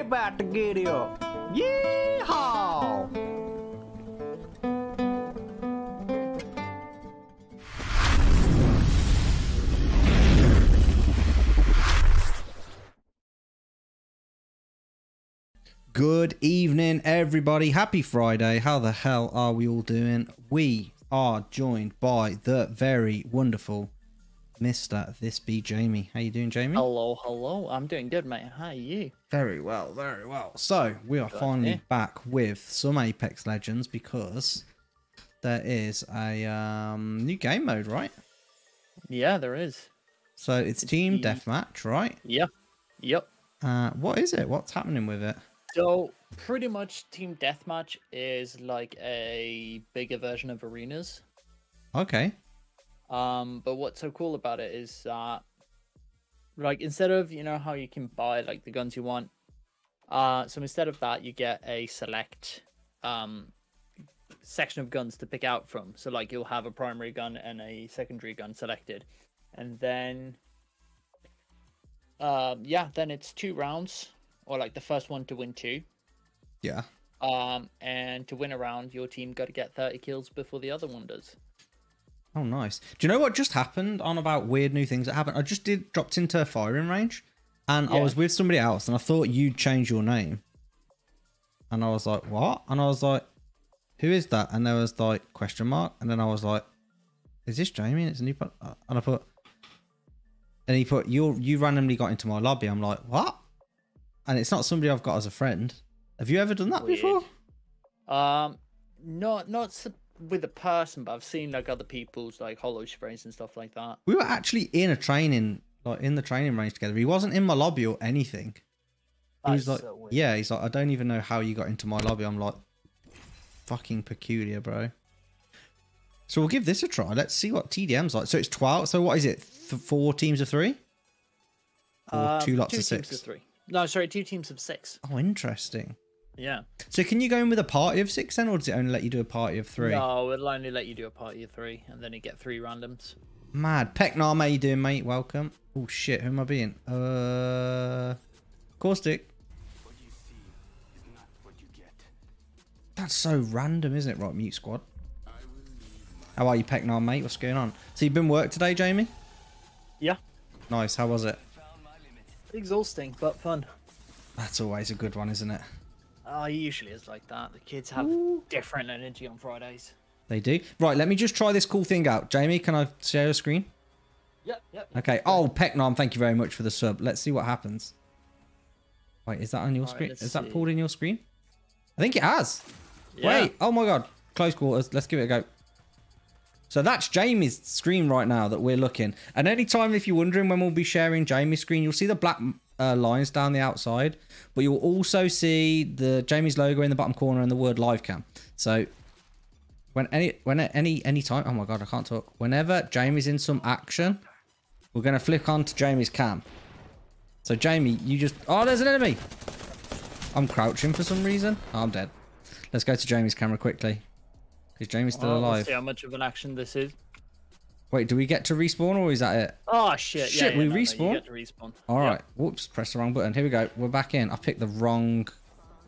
about to get up. Yeehaw! Good evening, everybody. Happy Friday. How the hell are we all doing? We are joined by the very wonderful Mr. This Be Jamie. How you doing, Jamie? Hello, hello. I'm doing good, mate. How are you? Very well, very well. So we are Good finally idea. back with some Apex Legends because there is a um, new game mode, right? Yeah, there is. So it's Team the- Deathmatch, right? Yep. Yep. Uh, what is it? What's happening with it? So pretty much Team Deathmatch is like a bigger version of arenas. Okay. Um, but what's so cool about it is that like instead of you know how you can buy like the guns you want, uh, so instead of that you get a select um section of guns to pick out from. So like you'll have a primary gun and a secondary gun selected, and then um yeah, then it's two rounds or like the first one to win two. Yeah. Um, and to win a round, your team got to get 30 kills before the other one does. Oh, nice. Do you know what just happened on about weird new things that happened? I just did dropped into a firing range, and I was with somebody else, and I thought you'd change your name, and I was like, "What?" And I was like, "Who is that?" And there was like question mark, and then I was like, "Is this Jamie?" And it's a new, pu- uh, and I put, and he put, "You you randomly got into my lobby." I'm like, "What?" And it's not somebody I've got as a friend. Have you ever done that Weird. before? Um, not not with a person, but I've seen like other people's like holo sprays and stuff like that. We were actually in a training, like in the training range together. He wasn't in my lobby or anything. He was like, so yeah, he's like, I don't even know how you got into my lobby. I'm like, fucking peculiar, bro. So we'll give this a try. Let's see what TDM's like. So it's 12. So what is it? Th- four teams of three? Or Um, two lots two of six? three. No, sorry, two teams of six. Oh, interesting. Yeah. So can you go in with a party of six then, or does it only let you do a party of three? No, it'll only let you do a party of three, and then you get three randoms. Mad. Pecknar, how you doing, mate? Welcome. Oh, shit. Who am I being? Uh, Caustic. That's so random, isn't it? Right, mute squad. How are you, Pecknar, mate? What's going on? So you've been work today, Jamie? Yeah. Nice. How was it? Exhausting, but fun. That's always a good one, isn't it? Oh, usually is like that. The kids have different energy on Fridays. They do. Right, let me just try this cool thing out. Jamie, can I share a screen? Yep, yep. Okay. Oh, Pecknar, thank you very much for the sub. Let's see what happens. Wait, is that on your Right, screen? let's Is that see. pulled in your screen? I think it has. Yeah. Wait, oh my god. Close quarters. Let's give it a go. So that's Jamie's screen right now that we're looking. And anytime if you're wondering when we'll be sharing Jamie's screen, you'll see the black uh, lines down the outside, but you'll also see the Jamie's logo in the bottom corner and the word live cam. So when any when any any time, oh my god, I can't talk. Whenever Jamie's in some action, we're gonna flick on to Jamie's cam. So Jamie, you just oh, there's an enemy. I'm crouching for some reason. Oh, I'm dead. Let's go to Jamie's camera quickly. Because Jamie's still Oh, alive. see how much of an action this is. Wait, do we get to respawn or is that it? Oh shit! Shit, yeah, yeah, we no, no, respawn? get to respawn. All right. Whoops, press the wrong button. Here we go. We're back in. I picked the wrong.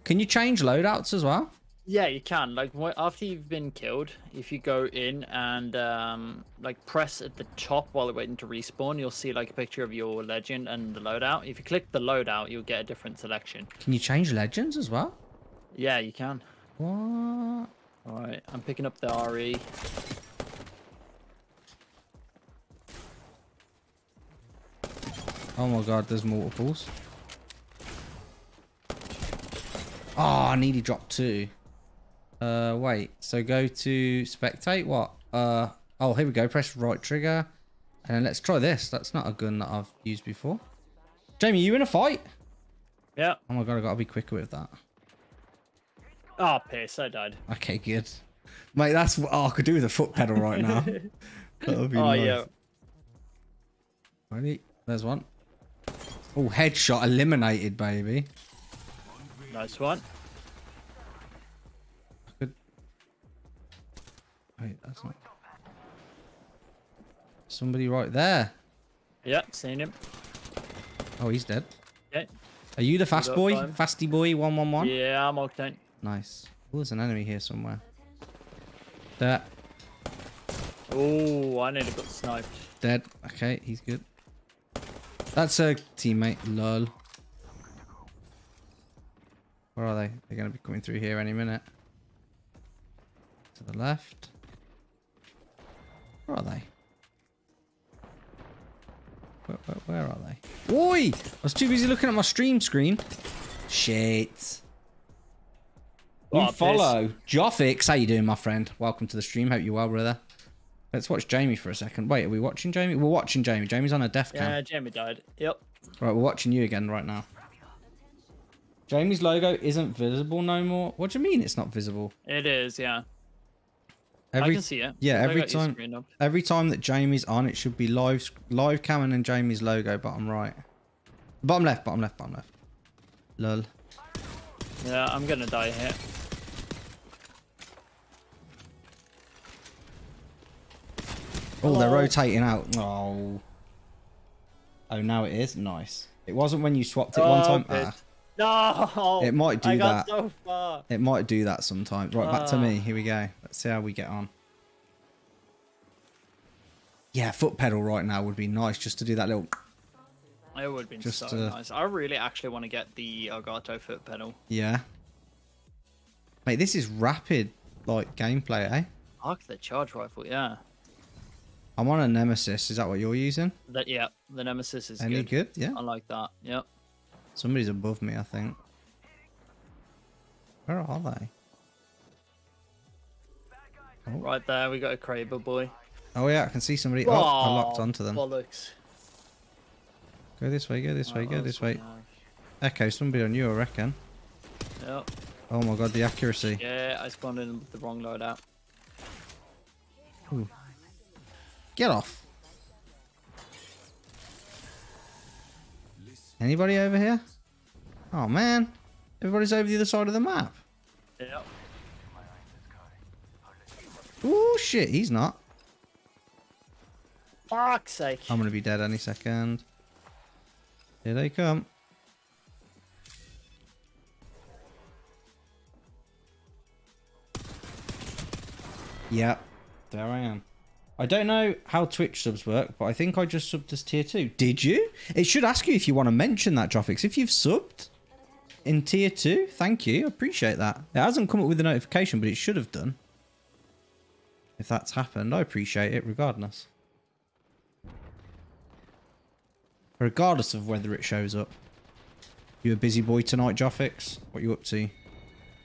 Can you change loadouts as well? Yeah, you can. Like after you've been killed, if you go in and um, like press at the top while you're waiting to respawn, you'll see like a picture of your legend and the loadout. If you click the loadout, you'll get a different selection. Can you change legends as well? Yeah, you can. What? All right, I'm picking up the. RE. Oh my god, there's multiples. Oh, I nearly dropped two. Uh, wait. So go to spectate. What? Uh, oh, here we go. Press right trigger, and let's try this. That's not a gun that I've used before. Jamie, you in a fight? Yeah. Oh my god, I gotta be quicker with that. Oh, piss! I died. Okay, good. Mate, that's what oh, I could do with a foot pedal right now. that would be Oh nice. yeah. Ready? There's one. Oh, headshot eliminated, baby. Nice one. Good. Wait, that's not. Somebody right there. Yeah, seen him. Oh, he's dead. Yeah. Are you the fast boy? time. Fasty boy 111? Yeah, I'm Octane. Nice. Oh, there's an enemy here somewhere. There. Oh, I nearly got sniped. Dead. Okay, he's good. That's a teammate. Lol. Where are they? They're going to be coming through here any minute. To the left. Where are they? Where, where, where are they? Oi! I was too busy looking at my stream screen. Shit. You follow. Joffix, how you doing, my friend? Welcome to the stream. Hope you're well, brother. Let's watch Jamie for a second. Wait, are we watching Jamie? We're watching Jamie. Jamie's on a death cam. Yeah, Jamie died. Yep. Right, we're watching you again right now. Jamie's logo isn't visible no more. What do you mean it's not visible? It is, yeah. I Every can see it. yeah, every time- every time that Jamie's on, it should be live live cam and then Jamie's logo bottom right. Bottom left, bottom left, bottom left. Lol. Yeah, I'm gonna die here. Oh, they're rotating out. Oh. Oh, now it is. Nice. It wasn't when you swapped it one Oh, time. Ah, No! It might do I got that. so far. it might do that sometimes. Right, back to Ah. me. Here we go. Let's see how we get on. Yeah, foot pedal right now would be nice just to do that little. It would be Just, so uh, nice. I really actually want to get the Elgato foot pedal. Yeah. Mate, this is rapid, like, gameplay, eh? Like the charge rifle, yeah. I'm on a Nemesis. Is that what you're using? That yeah, the Nemesis is Any good. good? Yeah. I like that. Yep. Somebody's above me, I think. Where are they? Oh. Right there, we got a Kraber boy. Oh, yeah, I can see somebody. Oh, I locked Oh, onto them. Bollocks. Go this way, go this way, go oh, this way. nice. Echo, somebody on you, I reckon. Yep. Oh my god, the accuracy. Yeah, I spawned in with the wrong loadout. Get off. Anybody over here? Oh man. Everybody's over the other side of the map. Yep. Oh shit, he's not. Fuck's sake. I'm gonna be dead any second. Here they come. Yep, there I am. I don't know how Twitch subs work, but I think I just subbed as tier 2. Did you? It should ask you if you want to mention that, Joffix. If you've subbed in tier 2, thank you. I appreciate that. It hasn't come up with a notification, but it should have done. If that's happened, I appreciate it regardless. Regardless of whether it shows up. You a busy boy tonight, Joffix? What you up to?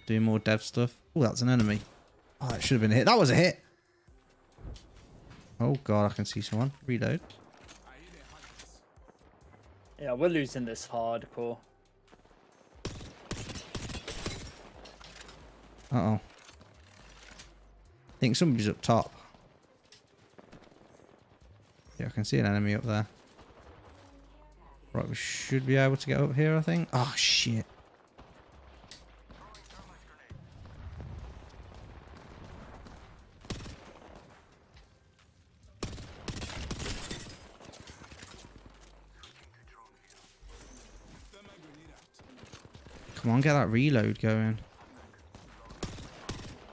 Doing more dev stuff? Oh, that's an enemy. Oh, that should have been a hit. That was a hit. Oh god, I can see someone. Reload. Yeah, we're losing this hardcore. Uh-oh. I think somebody's up top. Yeah, I can see an enemy up there. Right, we should be able to get up here, I think. Oh, shit. Come on, get that reload going.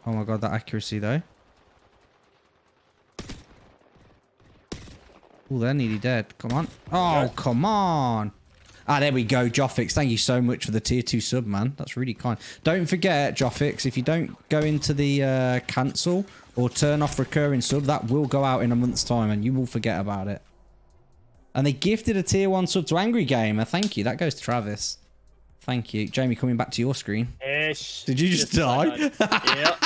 Oh my god, that accuracy though. Oh, they're nearly dead. Come on. Oh, come on. Ah, there we go, Joffix. Thank you so much for the tier 2 sub, man. That's really kind. Don't forget, Joffix, if you don't go into the uh, cancel or turn off recurring sub, that will go out in a month's time and you will forget about it. And they gifted a tier 1 sub to Angry Gamer. Thank you. That goes to Travis. Thank you. Jamie, coming back to your screen. Ish. Did you just die?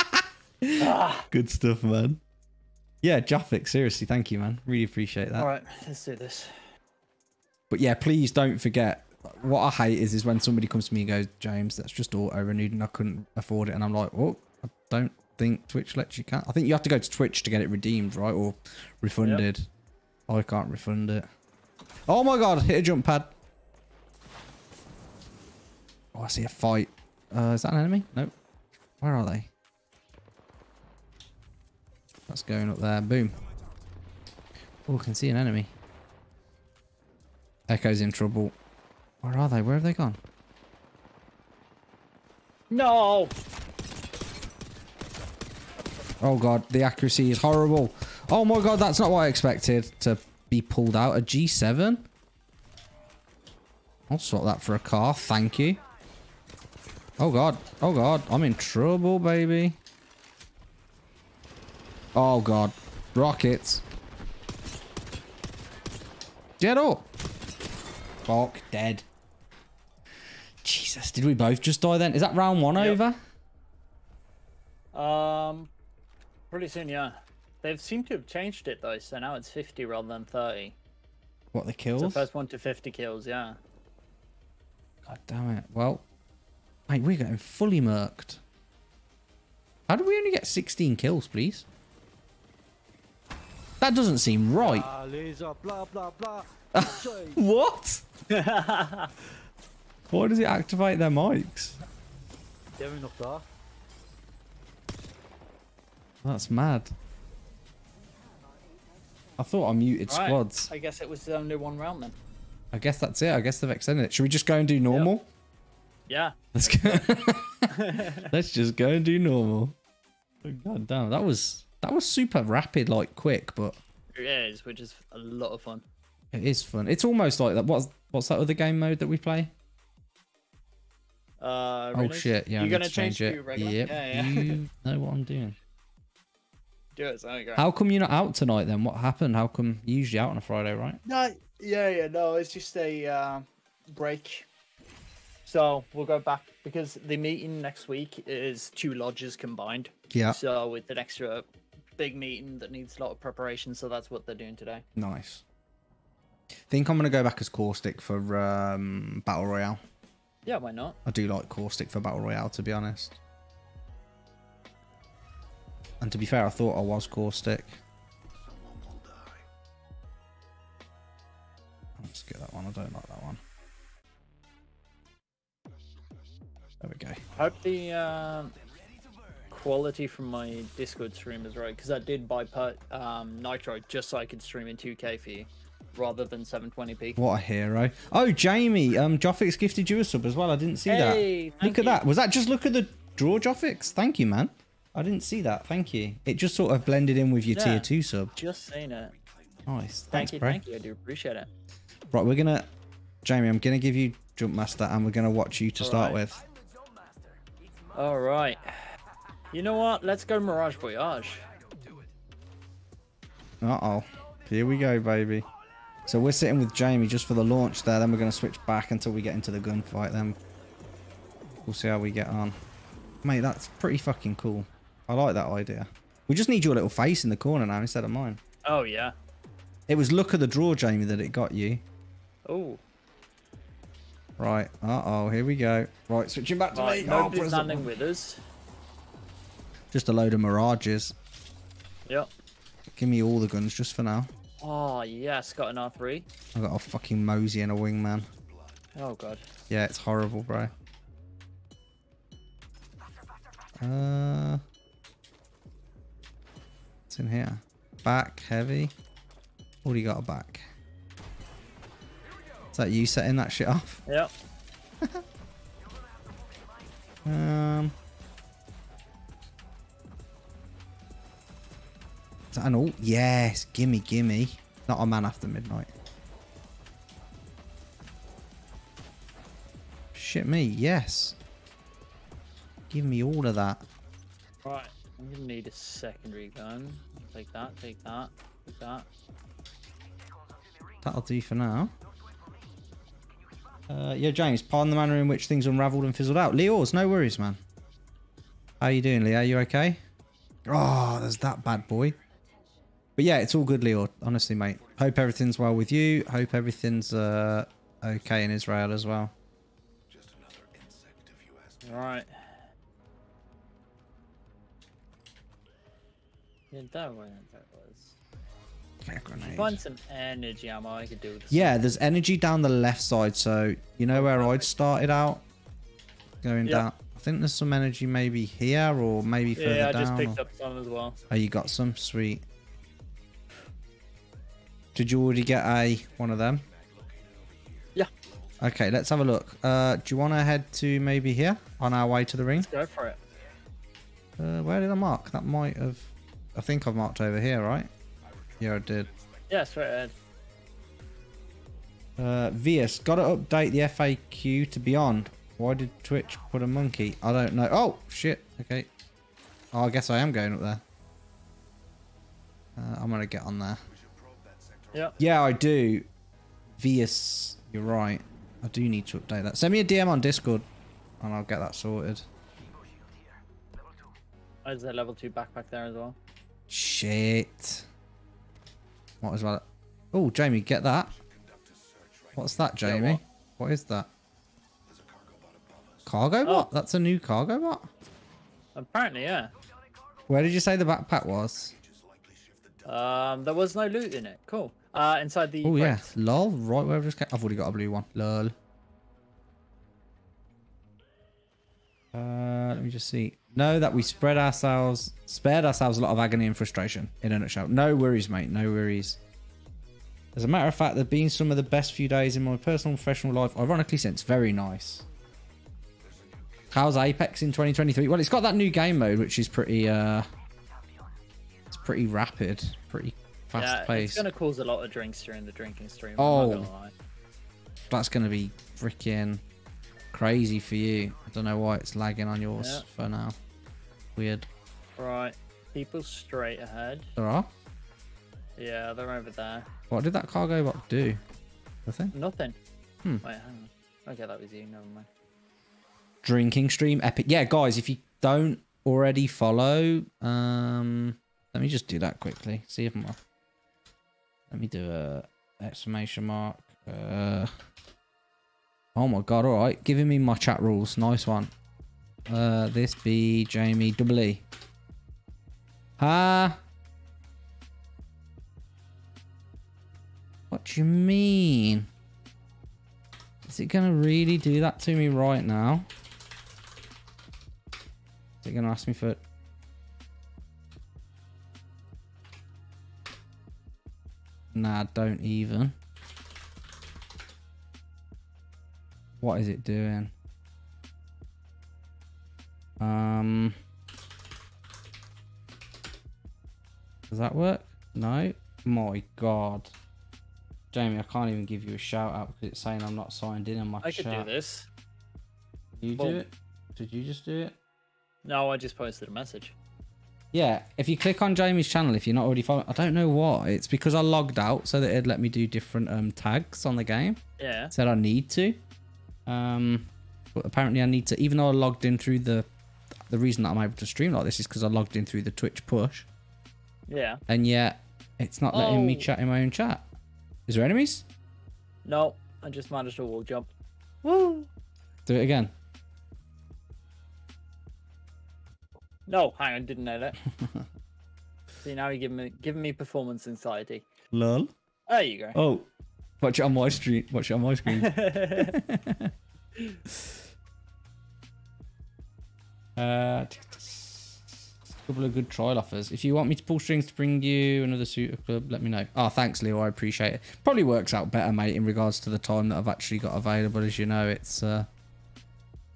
yep. Good stuff, man. Yeah, Joffix, seriously, thank you, man. Really appreciate that. All right, let's do this. But yeah, please don't forget. What I hate is is when somebody comes to me and goes, James, that's just auto renewed and I couldn't afford it, and I'm like, oh, I don't think Twitch lets you can. I think you have to go to Twitch to get it redeemed, right, or refunded. I can't refund it. Oh my god, hit a jump pad. Oh, I see a fight. Uh, is that an enemy? Nope. Where are they? That's going up there. Boom. Oh, I can see an enemy. Echo's in trouble. Where are they? Where have they gone? No. Oh god, the accuracy is horrible. Oh my god, that's not what I expected to be pulled out. A G7? I'll swap that for a car, thank you. Oh god, oh god, I'm in trouble, baby. Oh god, rockets. Get up. Fuck, dead. Jesus, did we both just die then? Is that round one Yep. over? Um, pretty soon, yeah. They've seemed to have changed it though, so now it's 50 rather than 30. What, the It's kills? the first one to 50 kills, yeah. God damn it. Well, mate, we're getting fully murked. How do we only get 16 kills, please? That doesn't seem right. Ah, laser, blah, blah, blah. What? Why does it activate their mics? die hebben we nog daar. That's mad. I thought I muted Right, squads. I guess it was only one round then. I guess that's it. I guess they've extended it. Should we just go and do normal? Yeah. Let's go. Let's just go and do normal. God damn, that was that was super rapid, like quick, but It is, which is a lot of fun. It is fun. It's almost like that. What's what's that other game mode that we play? Uh, Oh shit! Yeah, You're gonna to change, change it. regular? Yep, Yeah, yeah. you know what I'm doing. Do it, so. How come you're not out tonight then? What happened? How come you're usually out on a Friday, right? No, yeah, yeah, no, it's just a uh, break. So we'll go back because the meeting next week is two lodges combined. Yeah. So it's an extra big meeting that needs a lot of preparation. So that's what they're doing today. Nice. Think I'm gonna go back as caustic for um, battle royale. Yeah, why not? I do like caustic for battle royale, to be honest. And to be fair, I thought I was caustic. Let's get that one. I don't like that one. There we go. Hope the um, quality from my Discord stream is right because I did buy put um, Nitro just so I could stream in 2K for you rather than 720p. What a hero. Oh, Jamie, um, Joffix gifted you a sub as well. I didn't see Hey, that. thank Look at that. Was that just look at the draw, Joffix? Thank you, man. I didn't see that. Thank you. It just sort of blended in with your Yeah. tier 2 sub. Just saying it. Nice. Thank Thanks, you, bro. thank you. I do appreciate it. Right, we're going to... Jamie, I'm going to give you Jump Master and we're going to watch you to start Alright. with. All right. You know what? Let's go Mirage Voyage. Uh-oh. Here we go, baby. So we're sitting with Jamie just for the launch there. Then we're going to switch back until we get into the gunfight. Then we'll see how we get on. Mate, that's pretty fucking cool. I like that idea. We just need your little face in the corner now instead of mine. Oh yeah. It was look at the draw, Jamie, that it got you. Oh. Right. Uh-oh, here we go. Right, switching back to Right, me. Oh, nobody's standing with us. Just a load of mirages. Yep. Give me all the guns just for now. Oh yes, got an R3. I got a fucking mosey and a wingman. Oh god. Yeah, it's horrible, bro. Uh, what's in here? Back heavy. What do you got a back? Is that you setting that shit off? Yep. Um, is that an alt? Yes, gimme, gimme. Not a man after midnight. Shit me, yes. Give me all of that. Right. I'm gonna need a secondary gun. Take that. Take that. Take that. That'll do for now. Uh, yeah, James, pardon the manner in which things unravelled and fizzled out. Leo's, no worries, man. How you doing, Leo? You okay? Oh, there's that bad boy. But yeah, it's all good, Leo. Honestly, mate. Hope everything's well with you. Hope everything's uh, okay in Israel as well. Right. Yeah, that one that was. Fair grenade. Find some energy ammo I could do this. Yeah, there's energy down the left side. So you know where I'd started out, going Yeah. down. I think there's some energy maybe here or maybe further Yeah, I down. just picked or- up some as well. Oh, you got some? Sweet. Did you already get a one of them? Yeah. Okay, let's have a look. Uh, do you want to head to maybe here on our way to the ring? Go for it. Uh, where did I mark? That might have. I think I've marked over here, right? Yeah, I did. Yeah, straight ahead. Uh, Vias, got to update the FAQ to beyond. Why did Twitch put a monkey? I don't know. Oh, shit. Okay. Oh, I guess I am going up there. Uh, I'm going to get on there. Yeah. Yeah, I do. Vias, you're right. I do need to update that. Send me a DM on Discord and I'll get that sorted. Oh, There's a level two backpack there as well. Shit. What is that? Oh, Jamie, get that. What's that, Jamie? what? what is that? Cargo Oh. bot? That's a new cargo bot? Apparently, yeah. Where did you say the backpack was? Um, there was no loot in it. Cool. Uh, inside the. Oh, yeah. crates. Lol, right where I've just I've already got a blue one. Lol. Uh, let me just see. Know that we spread ourselves, spared ourselves a lot of agony and frustration. In a nutshell, no worries, mate. No worries. As a matter of fact, they've been some of the best few days in my personal and professional life. Ironically, since very nice. How's Apex in 2023? Well, it's got that new game mode, which is pretty. uh It's pretty rapid, pretty fast Yeah, it's gonna cause a lot of drinks during the drinking stream. Oh. I'm not gonna lie. That's going to be freaking crazy for you. I don't know why it's lagging on yours Yeah. for now. Weird. Right. People straight ahead. There are. Yeah, they're over there. What did that cargo bot do? Nothing. Nothing. Hmm. Wait, hang on. Okay, that was you. Never mind. Drinking stream epic. Yeah, guys, if you don't already follow, um, let me just do that quickly. See if my. Let me do a exclamation mark. Uh. Oh my god! All right, giving me my chat rules. Nice one. Uh, this be Jamie double E. Ah. What do you mean? Is it gonna really do that to me right now? Is it gonna ask me for? Nah, don't even. What is it doing? Um. Does that work? No. My God. Jamie, I can't even give you a shout out because it's saying I'm not signed in on my I could do this. You do it? Did you just do it? No, I just posted a message. Yeah, if you click on Jamie's channel, if you're not already following, I don't know why. It's because I logged out so that it'd let me do different um, tags on the game. Yeah. Said I need to. Um, but apparently I need to, even though I logged in through the, the reason that I'm able to stream like this is because I logged in through the Twitch push, Yeah. and yet it's not letting me Oh. chat in my own chat. Is there enemies? No, I just managed to wall jump. Woo! Do it again. No, hang on, didn't know that. See, now you're giving me giving me performance anxiety. Lol. There you go. Oh, watch it on my stream. Watch it on my screen. Uh, couple of good trial offers. If you want me to pull strings to bring you another suit of club, let me know. Oh, thanks, Leo. I appreciate it. Probably works out better, mate, in regards to the time that I've actually got available. As you know, it's uh, yeah,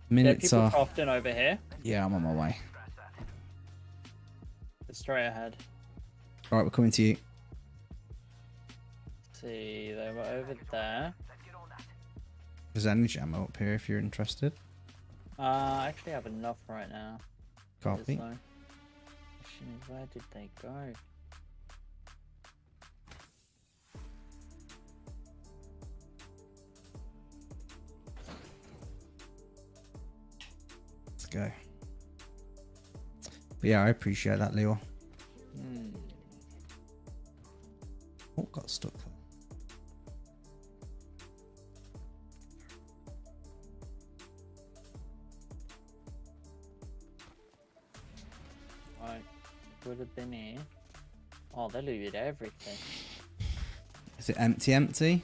minutes people are. crafting over here. Yeah, I'm on my way. Straight ahead. All right, we're coming to you. See, they were over there. There's energy ammo up here if you're interested. Uh, I actually have enough right now. Copy. Question is, where did they go? Let's go. But yeah, I appreciate that, Leo. Hmm. Oh, got stuck. there. Would have been here. Oh, they looted everything. Is it empty, empty?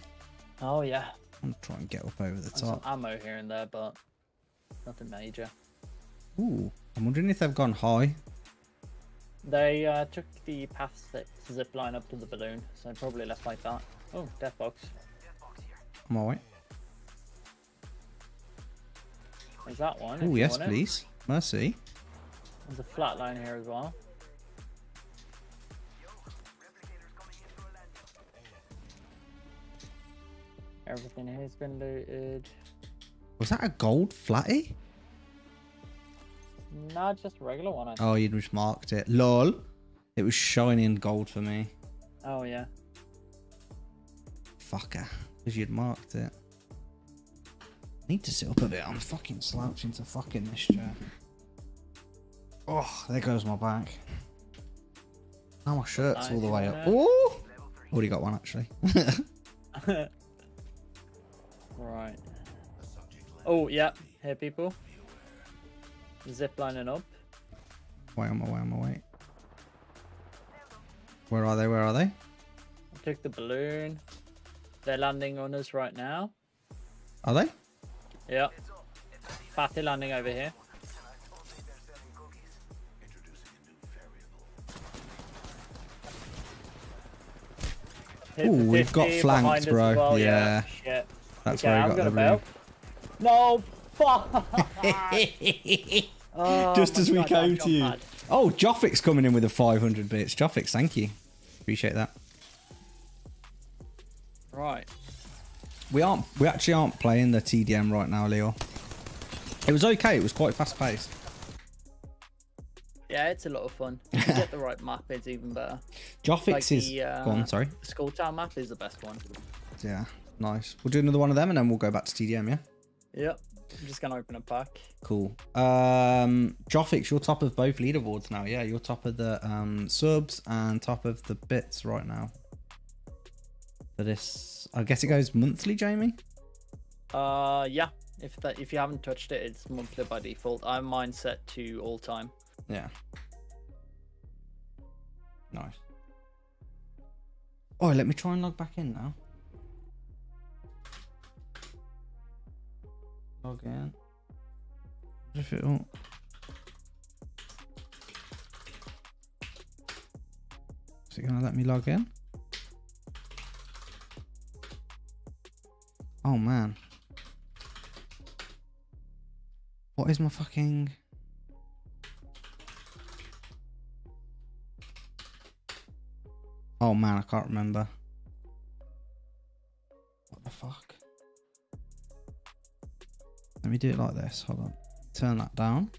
Oh yeah. I'm trying to get up over the There's some top. ammo here and there, but nothing major. Ooh, I'm wondering if they've gone high. They uh, took the path that zip line up to the balloon, so probably left like that. Oh, death box. I'm alright. There's that one. Oh yes, want it. please. Mercy. There's a Flatline here as well. Everything has been looted. Was that a gold flatty? Not just a regular one. Oh, you just marked it. Lol. It was shining gold for me. Oh yeah. Fucker. Because you'd marked it. I Need to sit up a bit. I'm fucking slouching to fucking this chair. Oh, there goes my back. Now my shirt's all the way up. Oh! Already got one actually. right. Oh yeah. Here, people. Zip lining up. way on my way on my way. Where are they? Where are they? I took the balloon. They're landing on us right now. Are they? Yeah. Fatty landing over here. Ooh, we've got 50 flanked, behind us as bro. well, Yeah. Shit. That's okay, where I've got got the balloon. No, fuck. Oh Just as we God, came to you. pad. Oh, Joffix's coming in with a 500 bits. Joffix, thank you. Appreciate that. Right. We aren't. We actually aren't playing the TDM right now, Leo. It was okay. It was quite fast paced. Yeah, it's a lot of fun. If you get the right map, it's even better. Joffix Like is. the, uh, Go on, sorry. The Skull Town map is the best one. Yeah, nice. We'll do another one of them and then we'll go back to TDM. Yeah. Yep. I'm just gonna open a pack. Cool. Um, Joffix, you're top of both leaderboards now. Yeah, you're top of the um subs and top of the bits right now. For this, I guess it goes monthly, Jamie. Uh, yeah. If that if you haven't touched it, it's monthly by default. I'm mine set to all time. Yeah. Nice. Oh, let me try and log back in now. Log in. Mm-hmm. If it'll. Is it gonna let me log in? Oh man. What is my fucking. Oh man, I can't remember. Let me do it like this. Hold on. Turn that down.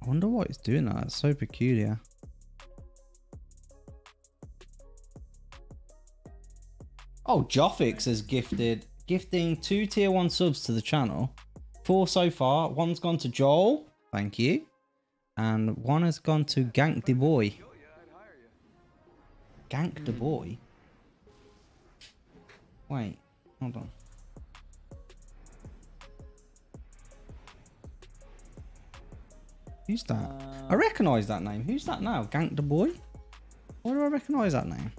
I wonder why it's doing that. It's so peculiar. Oh, Joffix has gifted gifting two tier one subs to the channel. Four so far. One's gone to Joel. Thank you. And one has gone to Gank the Boy. Gank the Boy? Wait, hold on. Who's that? I Uh, recognise that name. Who's that now? Gank the Boy? Why do I recognise that name?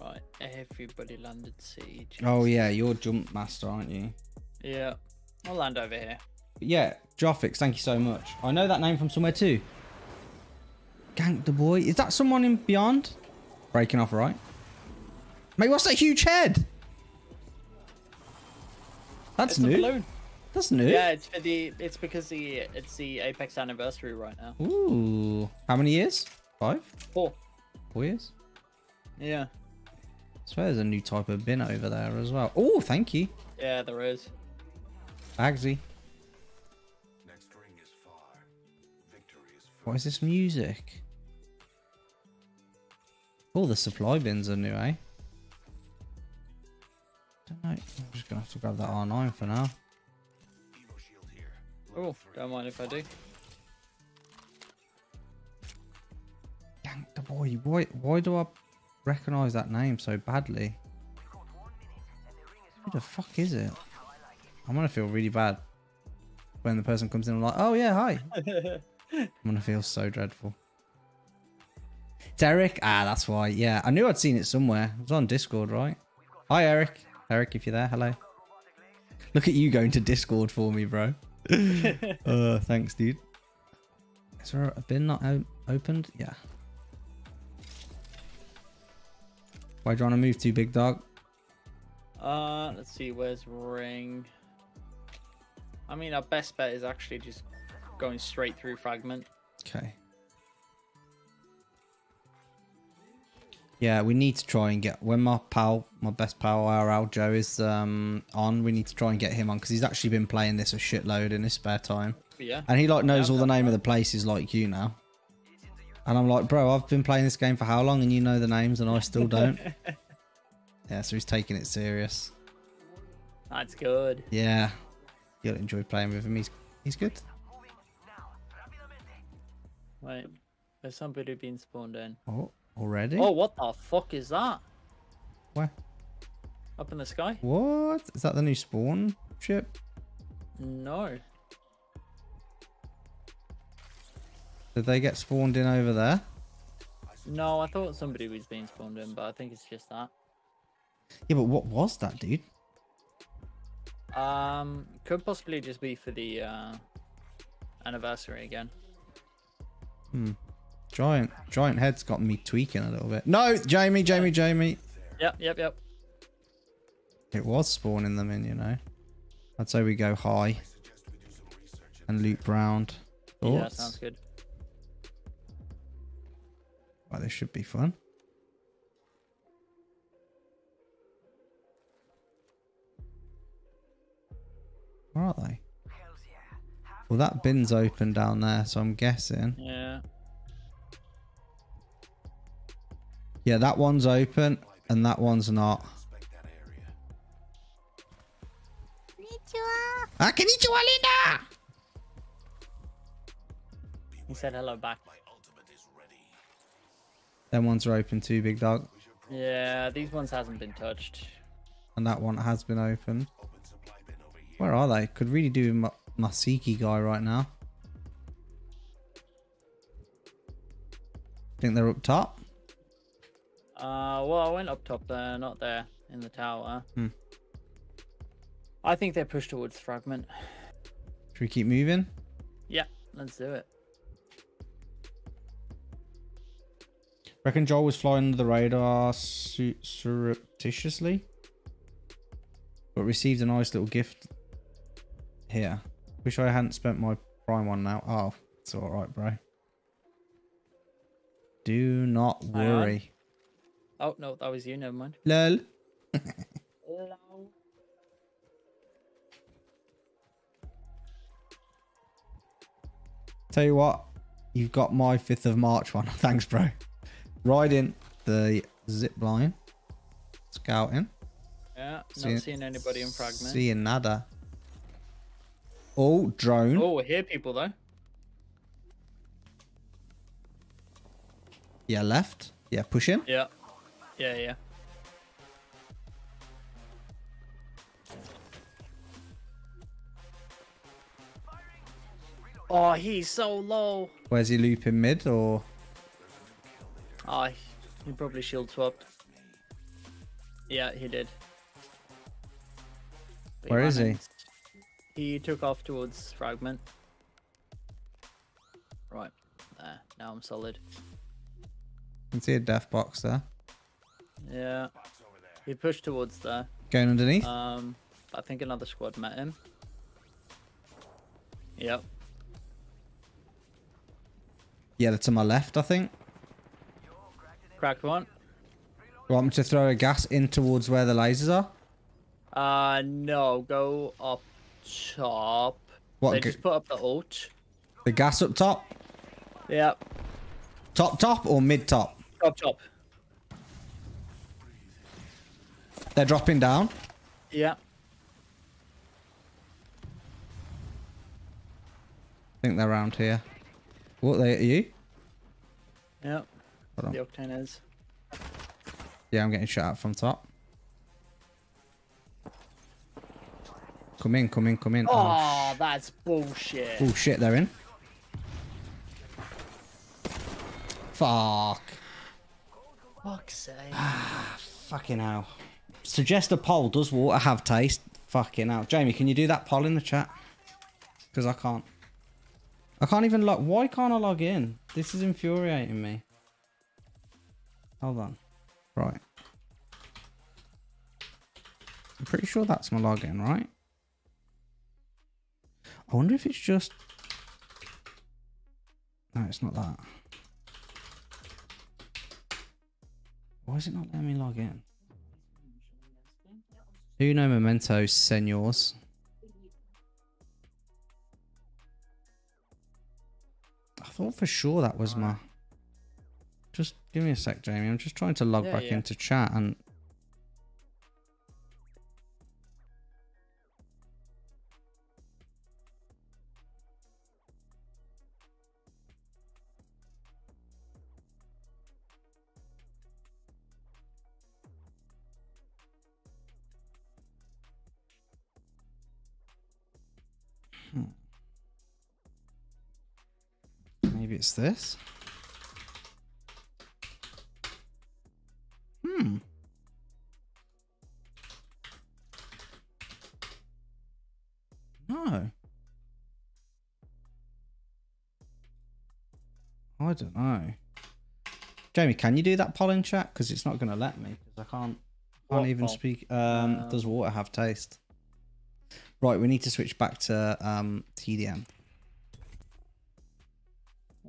right. Everybody landed siege. Oh yeah, you're Jump Master, aren't you? Yeah. I'll land over here. Yeah, Joffix, thank you so much. I know that name from somewhere too. Gank the boy. Is that someone in Beyond? Breaking off, right? Mate, what's that huge head? That's It's a new. balloon. That's new. Yeah, it's for the. It's because the it's the Apex anniversary right now. Ooh. How many years? Five? Four. Four years? Yeah. I swear there's a new type of bin over there as well. Oh, thank you. Yeah, there is. Bagsy. Next ring is far. Victory is What is this music? All the supply bins are new, eh? Don't know. I'm just gonna have to grab that R9 for now. Evo shield here. Oh, don't mind if I do. Gank the boy. Why, why do I recognize that name so badly? Who the fuck is it? I'm gonna feel really bad when the person comes in and like, oh yeah, hi. I'm gonna feel so dreadful. It's Eric. Ah, that's why. Yeah, I knew I'd seen it somewhere. It was on Discord, right? Hi, Eric. Eric, if you're there, hello. Look at you going to Discord for me, bro. uh, thanks, dude. Is there a bin not opened? Yeah. Why do you want to move to, big dog? Uh, let's see, where's ring? I mean, our best bet is actually just going straight through fragment. Okay. Yeah, we need to try and get when my pal, my best pal IRL Joe is um on. We need to try and get him on because he's actually been playing this a shitload in his spare time, yeah, and he like knows Yeah, all the name of the places like you now. And I'm like, bro, I've been playing this game for how long, and you know the names, and I still don't. yeah, so he's taking it serious. that's good. Yeah, you'll enjoy playing with him. He's he's good. Wait, there's somebody being spawned in. Oh, already? Oh, what the fuck is that? Where? Up in the sky? What is that? The new spawn ship? No. Did they get spawned in over there? No, I thought somebody was being spawned in, but I think it's just that. Yeah, but what was that, dude? Um, could possibly just be for the uh, anniversary again. Giant, giant head's got me tweaking a little bit. No, Jamie, Jamie, Jamie. Yep, yep, yep. It was spawning them in, you know. I'd say we go high and loop round. Yeah, Thoughts? sounds good. Well, this should be fun. Where are they? Well, that bin's open down there, so I'm guessing. Yeah. Yeah, that one's open and that one's not. Area. Ah, konnichiwa, Linda! He said hello back. My ultimate is ready. Them ones are open too, big dog. Yeah, these ones hasn't been touched. And that one has been open. Open supply bin over here. Where are they? Could really do my Masiki guy right now. Think they're up top? Uh, well, I went up top there, not there in the tower. Hmm. I think they're pushed towards fragment. Should we keep moving? Yeah, let's do it. Reckon Joel was flying under the radar su- surreptitiously, but received a nice little gift here. Wish I hadn't spent my prime one now. Oh, it's all right, bro. Do not worry. Oh no, that was you. Never mind. Lol. Tell you what, you've got my 5th of March one. Thanks, bro. Riding the zip line. Scouting. Yeah, not seeing anybody in fragment. Seeing nada. Oh, drone. Oh, I hear people though. Yeah, left. Yeah, push him. Yeah, yeah, yeah. Oh, he's so low. Where's he looping mid or? Oh, he probably shield swapped. Yeah, he did. But Where ran is he? He took off towards fragment. Right, there. Now I'm solid. can see a death box there. Yeah. He pushed towards there. Going underneath. Um, I think another squad met him. Yep. yeah, they're to my left, I think. Cracked one. Want me to throw a gas in towards where the lasers are? Uh, no, go up top. What, They just put up the ult. The gas up top? Yep. Top top or mid top? Top, top. They're dropping down. Yeah. I think they're around here. What they at you? Yep. Hold on. The octane is. Yeah, I'm getting shot at from top. Come in, come in, come in. Oh, that's bullshit. Oh shit, they're in. Fuck. Fuck's sake. Ah, fucking hell. Suggest a poll. Does water have taste? Fucking hell. Jamie, can you do that poll in the chat? Because I can't. I can't even log. Why can't I log in? This is infuriating me. Hold on. Right. I'm pretty sure that's my login, right? I wonder if it's just. No, it's not that. Why is it not letting me log in? Uno momento, senors. I thought for sure that was my. Just give me a sec, Jamie. I'm just trying to log Yeah, back yeah. into chat and. It's this. Hmm. No. I don't know. Jamie, can you do that poll in chat? Because it's not going to let me. Because I can't. Can't What even speak. Um, Um, does water have taste? Right, we need to switch back to um TDM.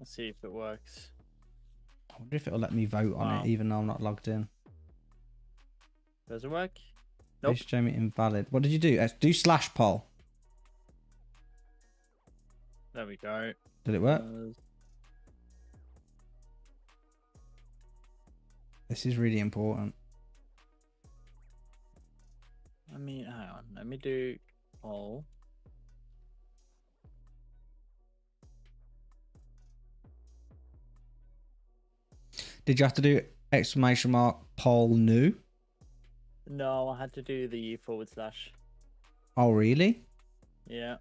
Let's see if it works. I wonder if it'll let me vote on Wow. it, even though I'm not logged in. Does it work? Nope. Nope. Jamie invalid. What did you do? Uh, Do slash poll. There we go. Did it work? Uh, This is really important. let me hang on. Let me do poll. Did you have to do exclamation mark poll new? No, I had to do the forward slash. Oh really? Yeah.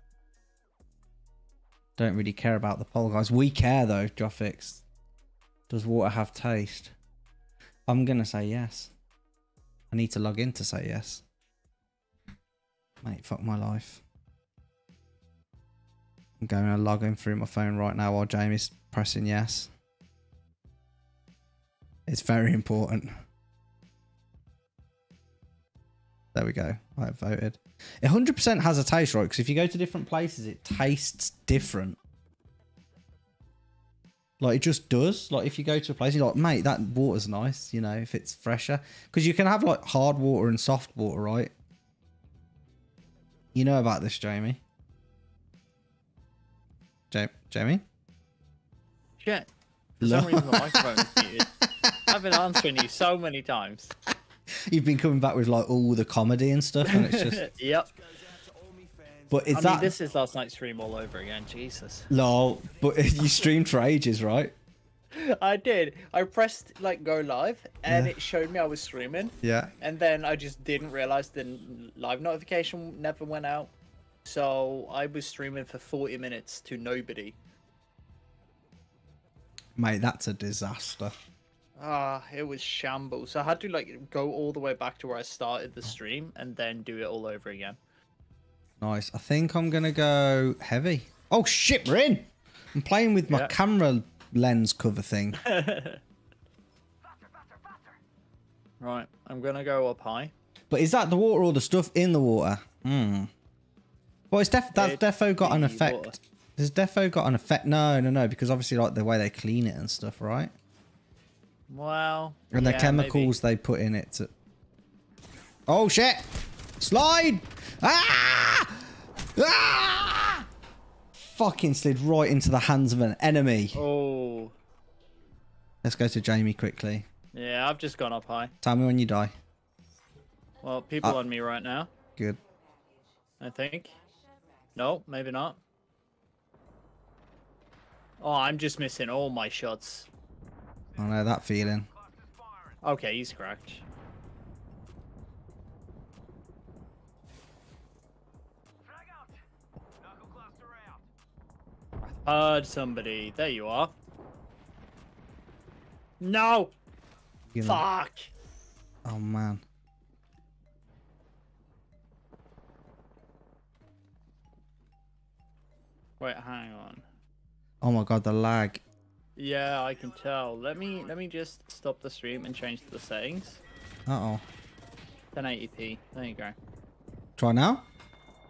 Don't really care about the poll guys. We care though, Joffix. Does water have taste? I'm gonna say yes. I need to log in to say yes. Mate, fuck my life. I'm going to log in through my phone right now while Jamie's pressing yes. It's very important. There we go. I voted. It 100% has a taste, right? Because if you go to different places, it tastes different. Like it just does. Like if you go to a place, you're like, mate, that water's nice. You know, if it's fresher, because you can have like hard water and soft water, right? You know about this, Jamie. Ja- Jamie. Shit. For some reason the microphone is muted. I've been answering you so many times. You've been coming back with like all the comedy and stuff, and it's just. yep. But is I that mean, this is last night's stream all over again. Jesus. No, But you streamed for ages, right? I did. I pressed like go live, and Yeah. it showed me I was streaming, Yeah. and then I just didn't realize the live notification never went out. So I was streaming for 40 minutes to nobody. Mate, that's a disaster. Ah, it was shambles. So I had to like go all the way back to where I started the stream and then do it all over again. Nice. I think I'm gonna go heavy. Oh shit, we're in. I'm playing with my Yeah. camera lens cover thing. Right, I'm gonna go up high. But is that the water or the stuff in the water? Hmm. Well, it's def- that's defo got an effect. water. Has defo got an effect? No, no, no. Because obviously, like the way they clean it and stuff, right? Well, And the yeah, chemicals they put in it. To... Oh shit! Slide! Ah! Ah! Fucking slid right into the hands of an enemy. Oh, Let's go to Jamie quickly. yeah, I've just gone up high. Tell me when you die. Well, people Uh, on me right now. Good. I think. No, maybe not. Oh, I'm just missing all my shots. I know that feeling. Okay, he's cracked. I heard somebody. There you are. No! Fuck! Oh man. Wait, hang on. Oh my god, the lag. Yeah, I can tell. Let me let me just stop the stream and change the settings. Uh oh. 1080p. There you go. Try now.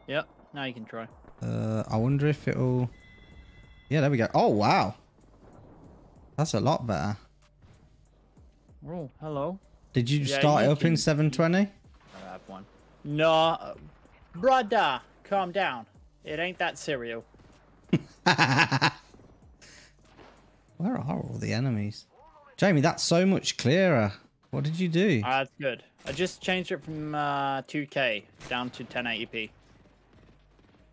Yep. Now you can try. Uh, I wonder if it'll. Yeah, there we go. Oh wow, that's a lot better. Oh, hello. Did you Yeah, start you up in 720? I have one. No, brother, calm down. It ain't that serial. Where are all the enemies? Jamie, that's so much clearer. What did you do? Ah, that's good. I just changed it from uh, 2K down to 1080p.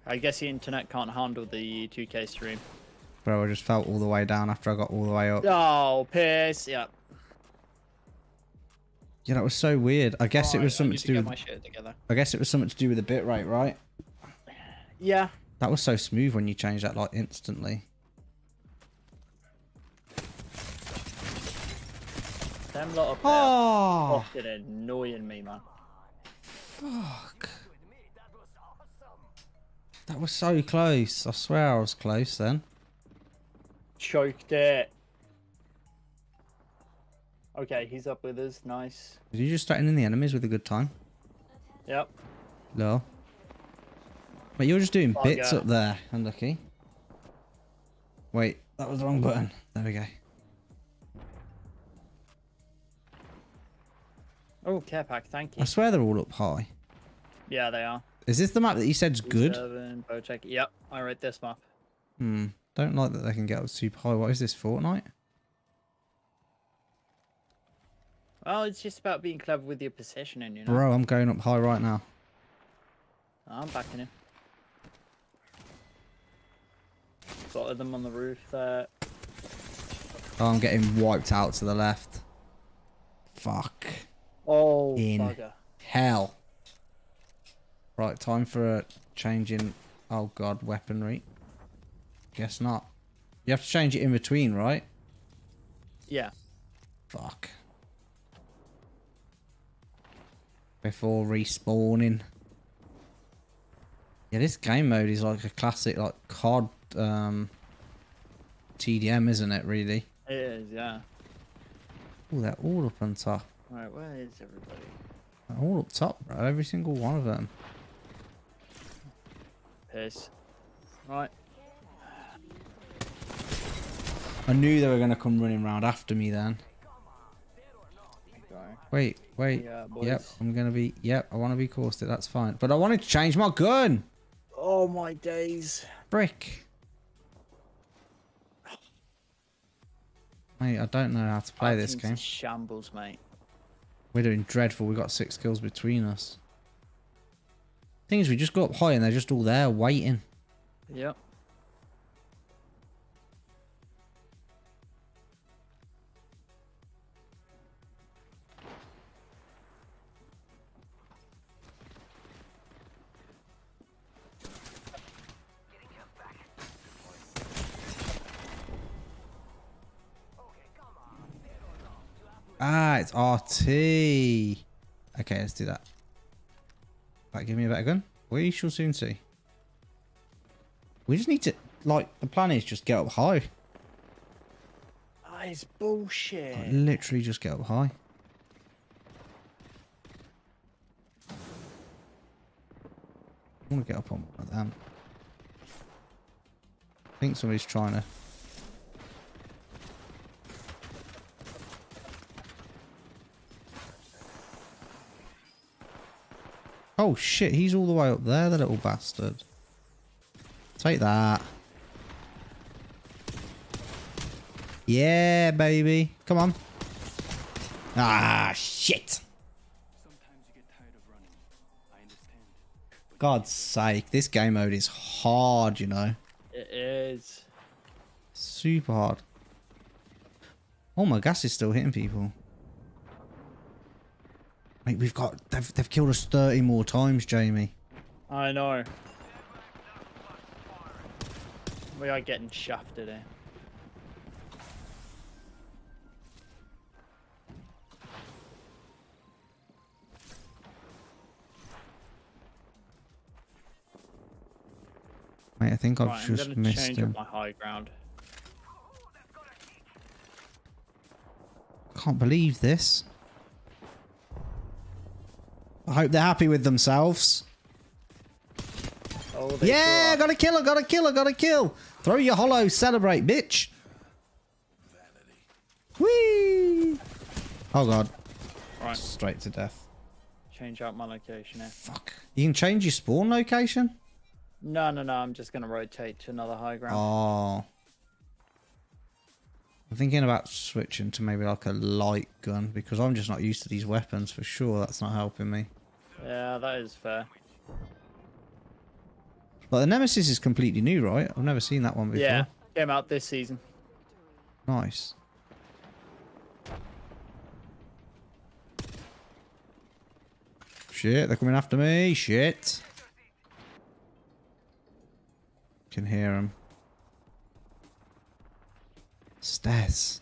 I guess the internet can't handle the 2K stream. Bro, I just felt all the way down after I got all the way up. Oh, piss. Yep. Yeah, that was so weird. I guess it was something to to do with. my together. I guess it was something to do with the bit rate, right? Yeah. That was so smooth when you changed that like instantly. Them lot up there. Oh, fucking annoying me, man. fuck. That was so close. I swear I was close then. Choked it. Okay, he's up with us. Nice. Did you just threaten the enemies with a good time? Yep. No. But you're just doing Bugger. bits up there. Unlucky. Wait, that was the wrong button. There we go. Oh, care pack. Thank you. I swear they're all up high. Yeah, they are. Is this the map that you said's good? Bow. Yep, I read this map. Hmm. Don't like that they can get up super high. What is this, Fortnite? Well, it's just about being clever with your positioning, you know. Bro, I'm going up high right now. I'm backing him. Spotted them on the roof there. Oh, I'm getting wiped out to the left. Fuck. Oh, In. bugger. Hell. Right, time for a change in... Oh, God, weaponry. Guess not. You have to change it in between, right? Yeah. Fuck. Before respawning. Yeah, this game mode is like a classic, like COD um, TDM, isn't it? Really? It is, yeah. Oh, they're all up on top. Right, where is everybody? All up top, bro. Every single one of them. Piss. Right. I knew they were gonna come running round after me then. Wait, wait. Yeah, yep. I'm gonna be. Yep, I want to be caustic. That's fine. But I wanted to change my gun. Oh my days. Brick. Mate, I don't know how to play Our this game. Shambles, mate. We're doing dreadful. We got six kills between us. Thing is, we just go up high and they're just all there waiting. Yep. Ah, it's RT. Okay, let's do that. Right, give me a better gun. We shall soon see. We just need to, like, the plan is just get up high. That is bullshit. Like, literally just get up high. I want to get up on one of them. I think somebody's trying to. Oh shit, he's all the way up there, the little bastard. Take that. Yeah, baby. Come on. Ah, shit. God's sake, this game mode is hard, you know. It is. Super hard. Oh, my gas is still hitting people. Mate, we've got... They've, they've killed us 30 more times, Jamie. I know. We are getting shafted here. Mate, I think I've Right, I'm just missed change him. up my high ground. Can't believe this. I hope they're happy with themselves. Oh, Yeah, got a kill, got a kill, got a kill. Throw your holo, celebrate, bitch. Whee! Oh god, Right, straight to death. change out my location here. Fuck. You can change your spawn location? No, no, no. I'm just gonna rotate to another high ground. Oh. I'm thinking about switching to maybe like a light gun because I'm just not used to these weapons for sure. That's not helping me. Yeah, that is fair. Like the Nemesis is completely new, right? I've never seen that one before. Yeah, came out this season. Nice. Shit, they're coming after me. Shit. Can hear them. Stairs.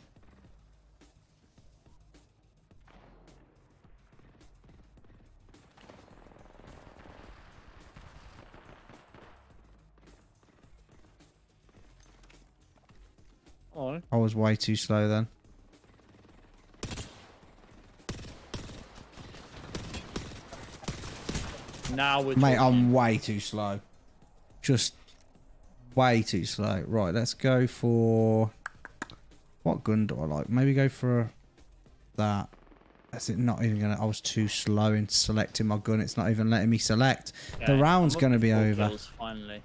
I was way too slow then. now we're Mate, talking. I'm way too slow. Just way too slow. Right, let's go for... What gun do I like? Maybe go for that. That's it not even gonna... I was too slow in selecting my gun. It's not even letting me select. the round's gonna be over. kills, finally.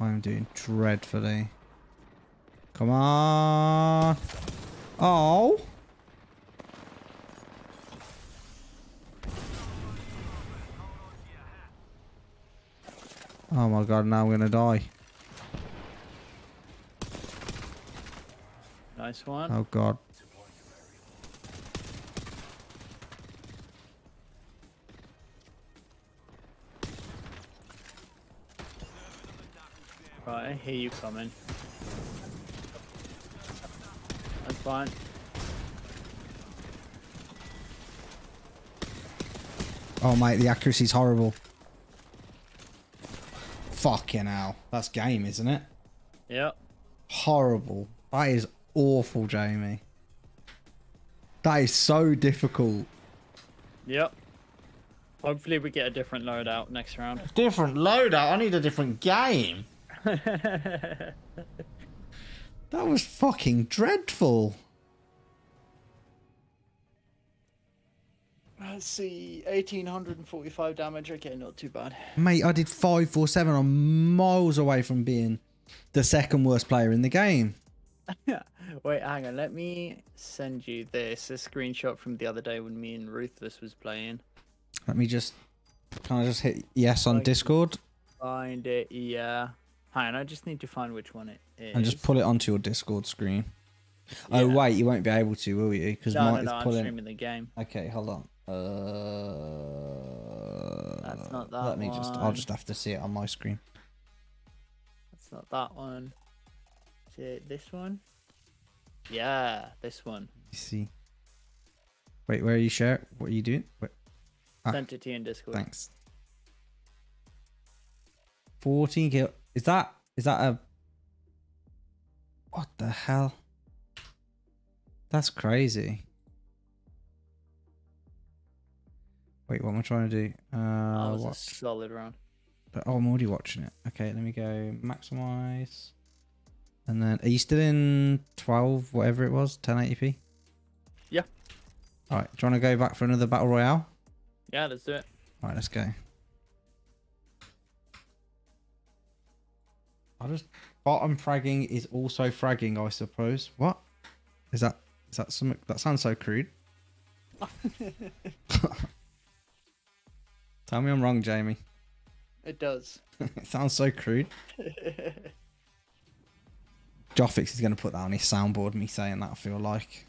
I'm doing dreadfully. Come on. Oh. Oh my god, now I'm gonna die. Nice one. Oh god. I hear you coming. That's fine. Oh mate, the accuracy's horrible. Fucking hell. That's game, isn't it? Yep. Horrible. That is awful, Jamie. That is so difficult. Yep. Hopefully we get a different loadout next round. Different loadout. I need a different game. That was fucking dreadful. Let's see, 1845 damage. Okay, not too bad. Mate, I did 547. I'm miles away from being the second worst player in the game. Wait, hang on. Let me send you this. A screenshot from the other day when me and Ruthless was playing. Let me just. Can I just hit yes on Like- Discord Find it, yeah. Hang and I just need to find which one it is. and just pull it onto your Discord screen? Oh, wait, you won't be able to, will you? Because No, no, no, is I'm pulling. streaming the game. Okay, hold on. Uh, That's not that Let me just. I'll just have to see it on my screen. It's not that one. Is it this one? Yeah, this one. You see. Wait, where are you share? What are you doing? Wait, Ah, Sent it to you in Discord. thanks. 14 kill. Is that is that a What the hell? That's crazy. Wait, what am I trying to do? that Uh was a what? solid round. But, oh, I'm already watching it. Okay, let me go maximize. And then are you still in 12 whatever it was? 1080p? Yeah. All right, do you want to go back for another battle royale? Yeah, let's do it. All right, let's go. I just bottom fragging is also fragging, I suppose. What is that? Is that something that sounds so crude? Tell me I'm wrong, Jamie. It does. it sounds so crude. Joffix is going to put that on his soundboard. Me saying that, I feel like.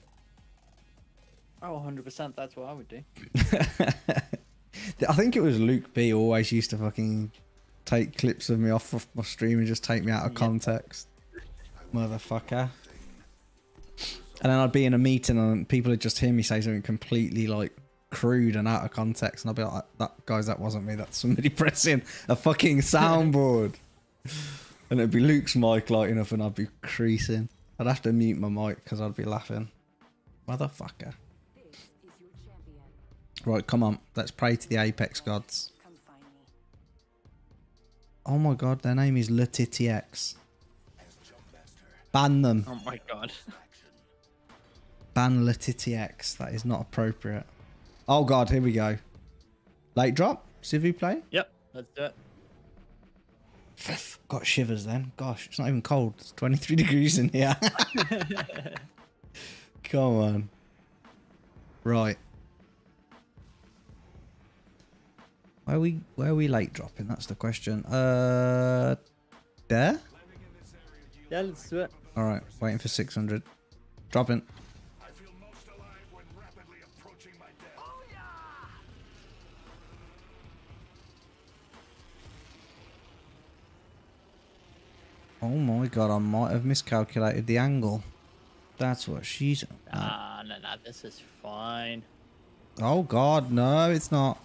Oh, 100%. That's what I would do. I think it was Luke B. Always used to fucking take clips of me off of my stream and just take me out of Yeah. context. Motherfucker. And then I'd be in a meeting and people would just hear me say something completely like crude and out of context, and I'd be like, "That guys, that wasn't me. That's somebody pressing a fucking soundboard." and it'd be Luke's mic lighting up, and I'd be creasing. I'd have to mute my mic because I'd be laughing. Motherfucker. Right, come on. Let's pray to the Apex gods. Come find me. Oh my god, their name is LeTitiex. Ban them. Oh my god. Ban LeTitiex. That is not appropriate. Oh god, here we go. Late drop. Civu play. Yep, let's do it. Got shivers then. Gosh, it's not even cold. It's 23 degrees in here. Come on. Right. Where are we where are we late dropping? That's the question. Uh there? Yeah, let's do it. Alright, waiting for 600. Dropping. I feel most alive when rapidly approaching my death. Oh my god, I might have miscalculated the angle. That's what she's. Ah, no, no, this is fine. Oh god, no, it's not.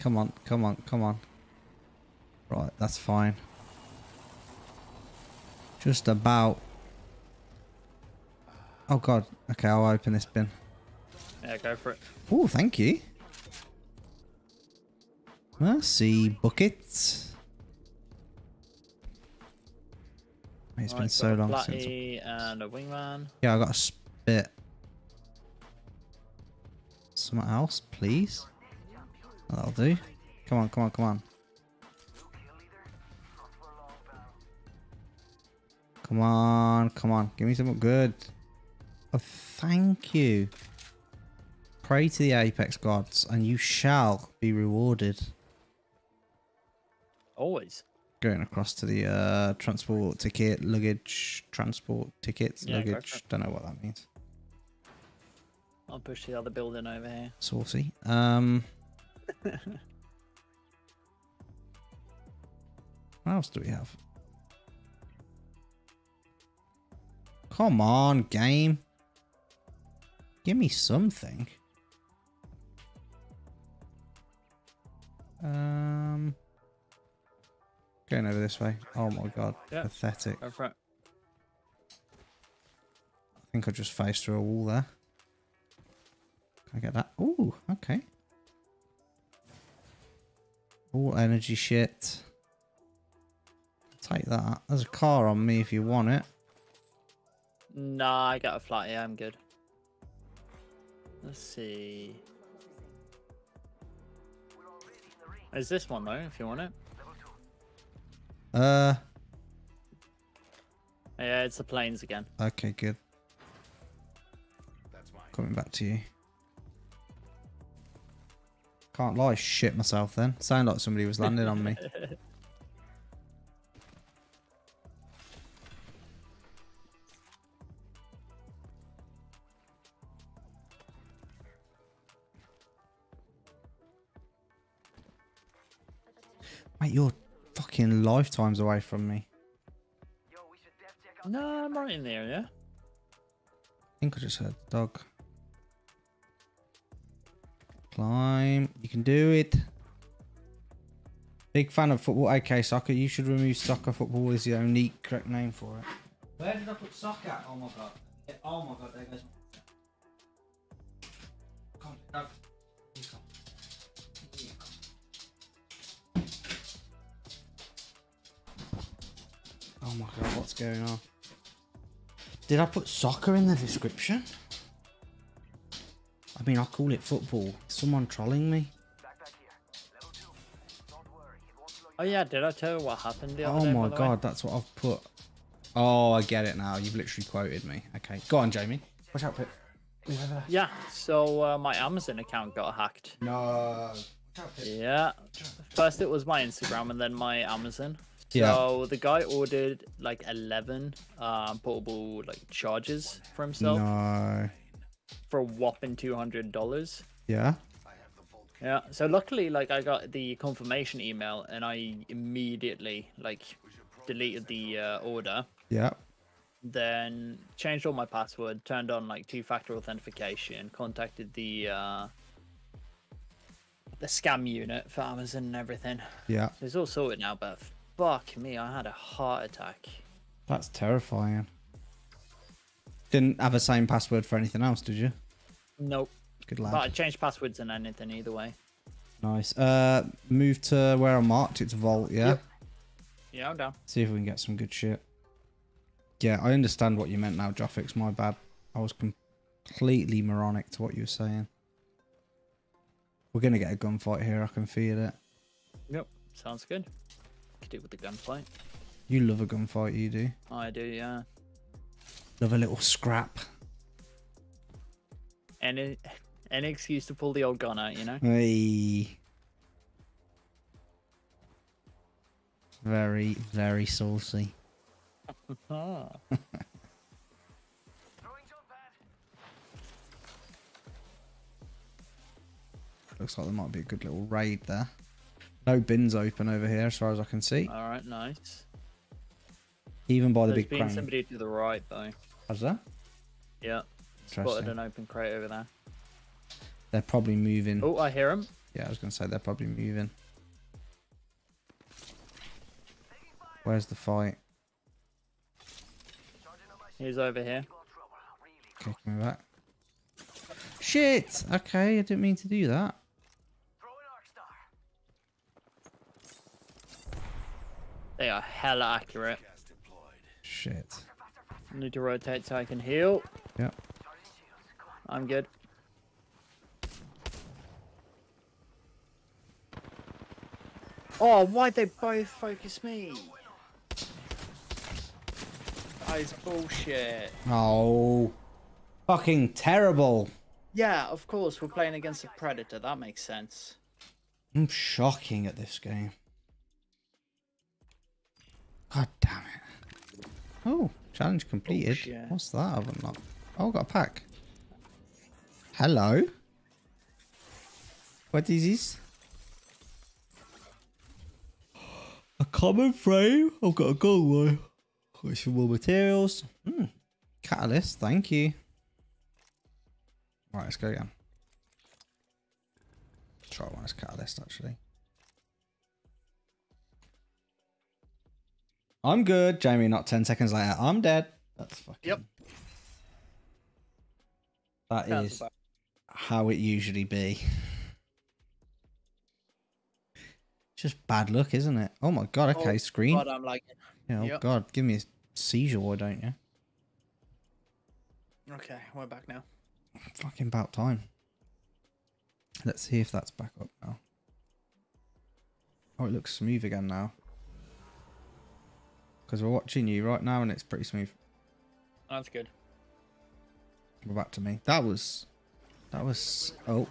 Come on, come on, come on. Right, that's fine. Just about. Oh god. Okay, I'll open this bin. Yeah, go for it. Oh, thank you. Mercy buckets. It's been so long since. And a wingman. Yeah, I got a spit. Something else, please. That'll do. Come on, come on, come on. Come on, come on. Give me something good. Oh, thank you. Pray to the Apex gods, and you shall be rewarded. Always. Going across to the uh, transport ticket, luggage, transport tickets, Yeah, luggage. Don't know what that means. I'll push the other building over here. Saucy. Um. what else do we have? Come on, game. Give me something. Um. Going over this way. Oh my god. Yeah. Pathetic. Go. I think I just faced through a wall there. Can I get that? Ooh, okay. All energy shit. Take that. There's a car on me if you want it. Nah, I got a flat. Yeah, I'm good. Let's see. Is this one though? If you want it. Uh, Yeah, it's the planes again. okay, good. That's mine. Coming back to you. Can't lie, shit myself then. Sound like somebody was landing on me. Mate, you're fucking lifetimes away from me. No, I'm right in the area. I think I just heard the dog. Climb. You can do it. Big fan of football. Okay, soccer. You should remove soccer. Football is the only correct name for it. Where did I put soccer? Oh my god. Oh my god, there goes my. Come on, dog. Here come. Here come. Oh my god, what's going on? Did I put soccer in the description? I mean, I call it football. Someone trolling me? Oh yeah, did I tell you what happened the other Oh day? by my the way? god, that's what I've put. Oh, I get it now. You've literally quoted me. Okay, go on, Jamie. Watch out, Pip. Yeah. So uh, my Amazon account got hacked. No. Yeah. First it was my Instagram and then my Amazon. So Yeah. the guy ordered like 11 um, portable like chargers for himself No. For a whopping $200. Yeah. Yeah. So luckily, like I got the confirmation email and I immediately like deleted the uh, order. Yeah. Then changed all my password, turned on like two-factor authentication, contacted the uh, the scam unit for Amazon and everything. Yeah. It's all sorted now, but fuck me, I had a heart attack. That's terrifying. Didn't have the same password for anything else, did you? Nope. Good lad. But I changed passwords and anything either way. Nice. Uh, move to where I marked. It's Vault, yeah? Yep. Yeah, I'm down. See if we can get some good shit. Yeah, I understand what you meant now, Joffix. My bad. I was completely moronic to what you were saying. We're going to get a gunfight here. I can feel it. Yep. Sounds good. Could do with the gunfight. You love a gunfight, you do. I do, yeah. Love a little scrap. Any any excuse to pull the old gun out, you know? Hey. Very, very saucy. Looks like there might be a good little raid there. No bins open over here as far as I can see. All right, nice. Even by the There's big been crane. somebody to the right though. Has there? Yeah. Spotted an open crate over there. They're probably moving. Oh, I hear them. Yeah, I was going to say they're probably moving. Where's the fight? He's over here. Kick me back. Shit! Okay, I didn't mean to do that. They are hella accurate. Shit. Need to rotate so I can heal. Yep. I'm good. Oh, why'd they both focus me? That is bullshit. Oh. Fucking terrible. Yeah, of course, we're playing against a predator. That makes sense. I'm shocking at this game. God damn it. Oh, challenge completed. shit. What's that? I've unlocked. Oh, got a pack. Hello. What is this? A common frame. I've got a gold one. Got some more materials. Hmm. Catalyst. Thank you. Right, let's go again. Try one as catalyst actually. I'm good, Jamie. Not ten seconds later, I'm dead. That's fucking. Yep. That Sounds is about- how it usually be. Just bad luck, isn't it? Oh my god. Okay, Oh, screen. God, I'm lagging. yeah, oh yep. god, give me a seizure, why don't you? Okay, we're back now. Fucking about time. Let's see if that's back up now. Oh, it looks smooth again now. Because we're watching you right now and it's pretty smooth. That's good. We're back to me. That was... That was... Oh.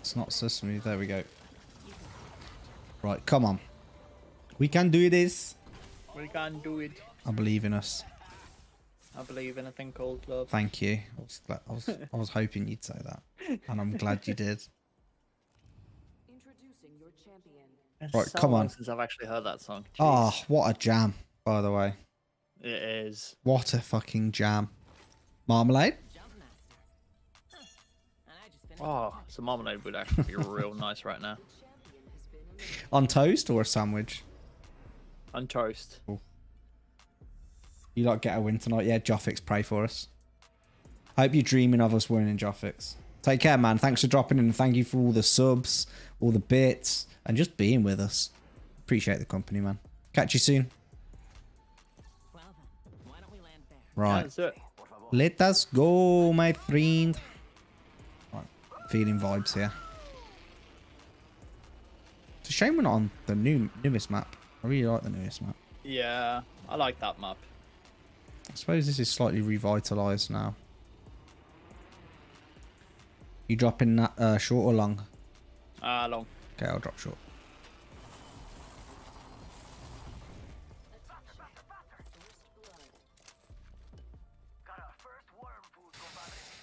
It's not so smooth. There we go. Right, come on. We can do this. We can do it. I believe in us. I believe in a thing called love. Thank you. I was, glad, I was, I was hoping you'd say that. And I'm glad you did. Introducing your champion. It's Right, so come on. Since I've actually heard that song. Oh, what a jam, by the way. It is. What a fucking jam. Marmalade? Jump master. Huh. And I just finished Oh, some marmalade would actually be real nice right now. champion has been eliminated. On toast or a sandwich? On toast. You lot get a win tonight. Yeah, Joffix, pray for us. Hope you're dreaming of us winning, Joffix. Take care, man. Thanks for dropping in and thank you for all the subs, all the bits, and just being with us. Appreciate the company, man. Catch you soon. Right. Let us go, my friend. Right. Feeling vibes here. It's a shame we're not on the new newest map. I really like the newest map. Yeah, I like that map. I suppose this is slightly revitalized now. You dropping that uh, short or long? Ah, long. Okay, I'll drop short.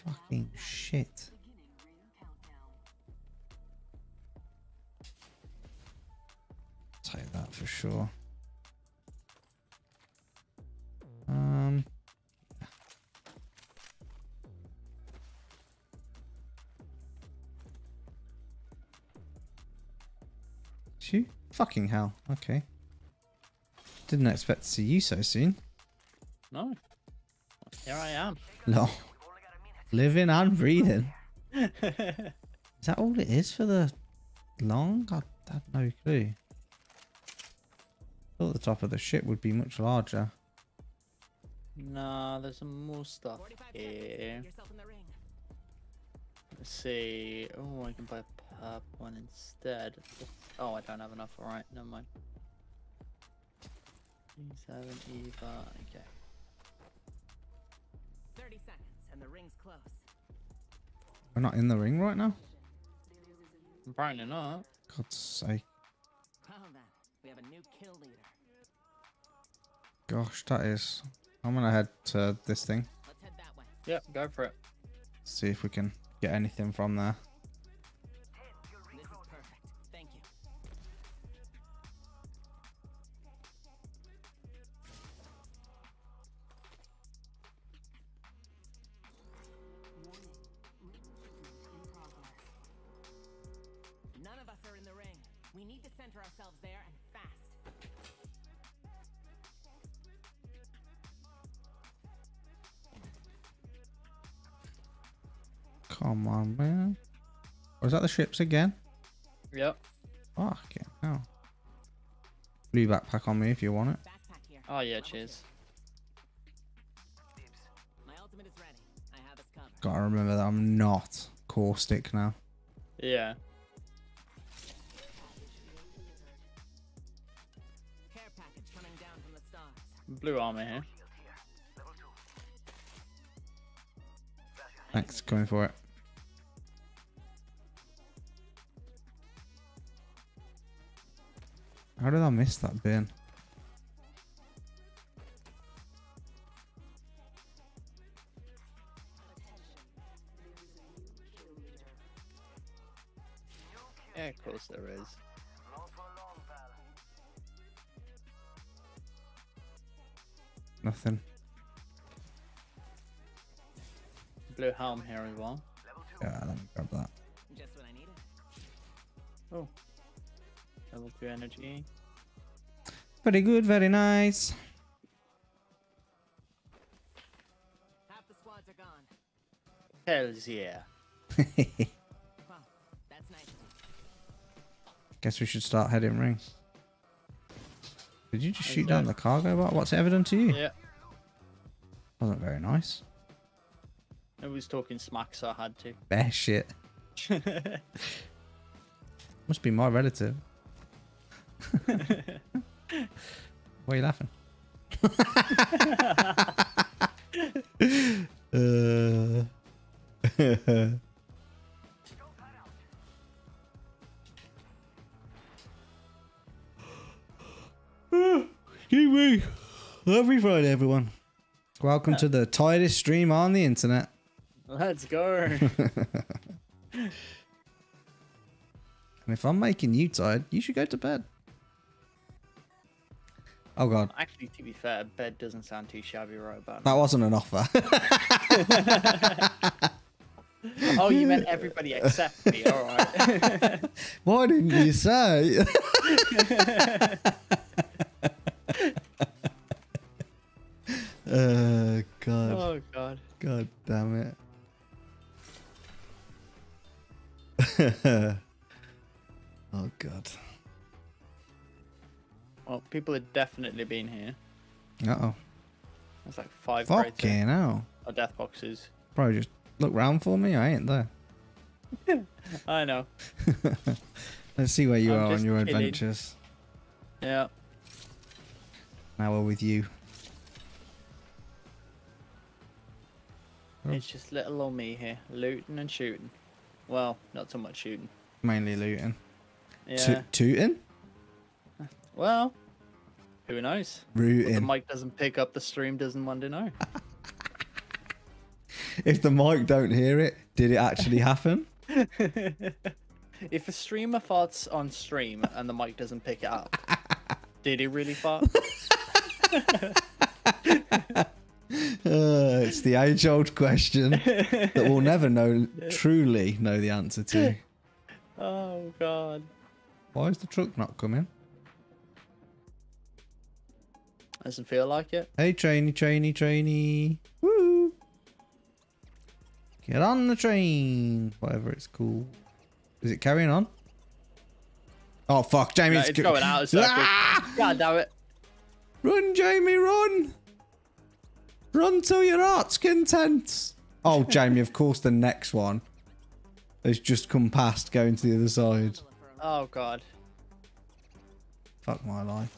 Fucking shit. Beginning ring countdown. Take that for sure. Um. Shoot. Fucking hell. Okay. Didn't expect to see you so soon. No. Here I am. No. Living and breathing. Is that all it is for the long? I had no clue. Thought the top of the ship would be much larger. nah, there's some more stuff here. Get yourself in the ring. Let's see. Oh, I can buy a purple one instead. Oh, I don't have enough. Alright, never mind. E7, Eva, okay. 30 seconds, and the ring's close. We're not in the ring right now? Apparently not. God's sake. Well then, we have a new kill leader. Gosh, that is. I'm gonna head to this thing. Let's head that way. Yep, go for it. See if we can get anything from there. Ships again? Yep. Fucking hell. Blue backpack on me if you want it. Oh, yeah, cheers. My ultimate is ready. I have us covered. Gotta remember that I'm not caustic now. Yeah. Care coming down from the stars. Blue armor here. Thanks, going for it. How did I miss that bin? Yeah, of course there is. Nothing. Blue helm here as well. Yeah, let me grab that. Just what I needed. Oh. Level 2 energy. Very good, very nice. Half the squads are gone. Hells yeah. Wow, that's nice. Guess we should start heading ring. Did you just shoot down the cargo bot? What's it ever done to you? Yeah. Wasn't very nice. I was talking smack, so I had to. Bear shit. Must be my relative. Why are you laughing? uh... Excuse me. Every Friday, everyone. Welcome to the tightest stream on the internet. Let's go. And if I'm making you tired, you should go to bed. Oh god, Actually, to be fair, bed doesn't sound too shabby right about that wasn't an offer. Oh, you meant everybody except me. All right. Why didn't you say? uh, god, oh god. god damn it. oh god. Well, people had definitely been here. Uh oh. There's like five Fucking here. hell. or death boxes. Bro, just look round for me. I ain't there. I know. Let's see where you I'm are on your kidding. adventures. Yeah. Now we're with you. Oh. It's just little old me here, looting and shooting. Well, not so much shooting. Mainly looting. Yeah. To- tooting? Well, who knows? What the mic doesn't pick up, the stream doesn't want to know. If the mic don't hear it, did it actually happen? if a streamer farts on stream and the mic doesn't pick it up, did he really fart? Uh, it's the age-old question that we'll never know truly know the answer to. oh god. Why is the truck not coming? Doesn't feel like it. Hey, trainee, trainee, trainee. Woo! Get on the train. Whatever it's called. Is it carrying on? Oh fuck, Jamie! No, going out of circle. Ah! God damn it. Run, Jamie, run! Run till your heart's content. Oh, Jamie, of course the next one has just come past going to the other side. Oh god. Fuck my life.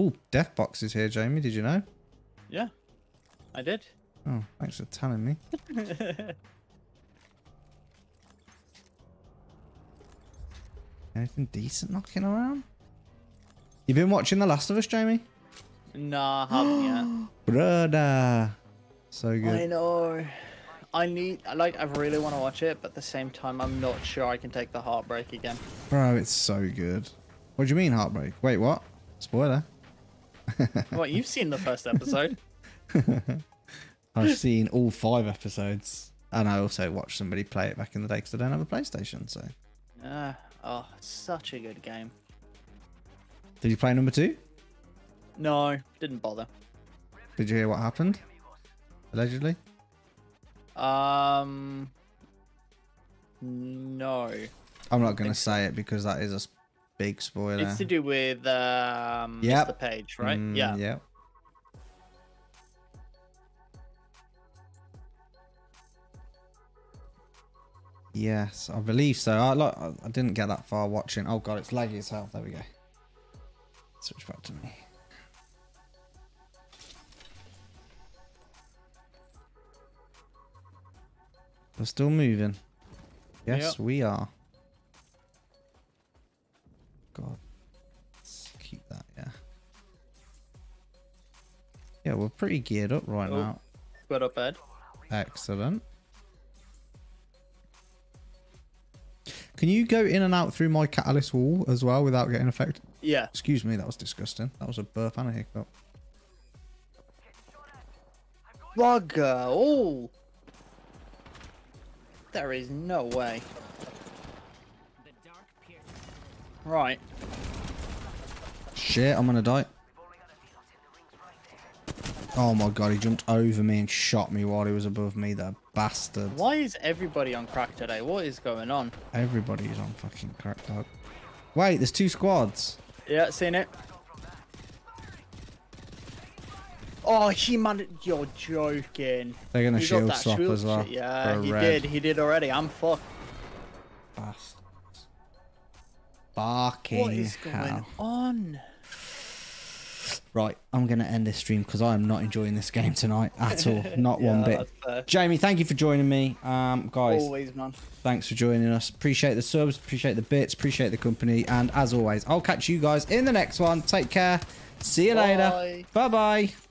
Oh, Death Box is here, Jamie. Did you know? Yeah. I did. Oh, thanks for telling me. Anything decent knocking around? You been watching The Last of Us, Jamie? Nah, I haven't yet. Brother. So good. I know. I need, I like, I really want to watch it, but at the same time, I'm not sure I can take the heartbreak again. Bro, it's so good. What do you mean, Heartbreak? Wait, what? Spoiler. What, you've seen the first episode? I've seen all five episodes. And I also watched somebody play it back in the day because I don't have a PlayStation. So, Ah, oh, such a good game. did you play number two? No, didn't bother. Did you hear what happened? Allegedly. Um, no. I'm not going to say it because that is a big spoiler. It's to do with um, Yep. Mr. Page, right? Mm, yeah. Yep. Yes, I believe so. I like. I I didn't get that far watching. Oh god, it's laggy as hell. There we go. Switch back to me. We're still moving. Yes, Yep. we are. Yeah, we're pretty geared up right Oh. now. Got up Ed. Excellent. Can you go in and out through my catalyst wall as well without getting affected? Yeah. Excuse me, that was disgusting. That was a burp and a hiccup. Bugger. Oh. There is no way. The dark pierces. Right. Shit, I'm gonna die. Oh my god, he jumped over me and shot me while he was above me, that bastard. Why is everybody on crack today? What is going on? Everybody's on fucking crack dog. Wait, there's two squads. Yeah, seen it. Oh, he man, you're joking. They're gonna He shield swap shield as well. Yeah, he red. did. He did already. I'm fucked. Bastards. Fucking What is going hell. on? Right, I'm going to end this stream because I am not enjoying this game tonight at all. Not one bit. Jamie, thank you for joining me. Um, guys, Always, man. thanks for joining us. Appreciate the subs, appreciate the bits, appreciate the company. And as always, I'll catch you guys in the next one. Take care. See you later. Bye. Bye bye.